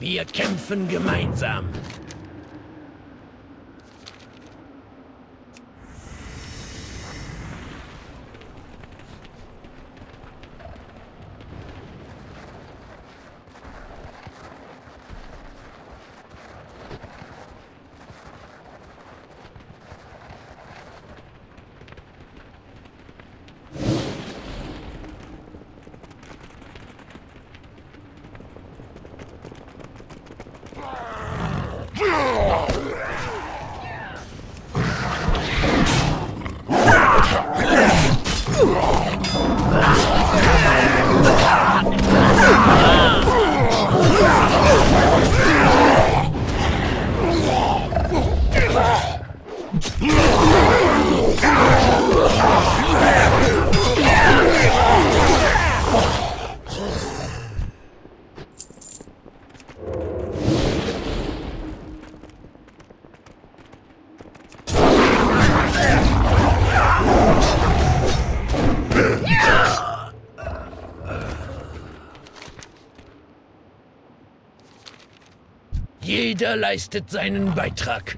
Wir kämpfen gemeinsam. Yeah! Jeder leistet seinen Beitrag.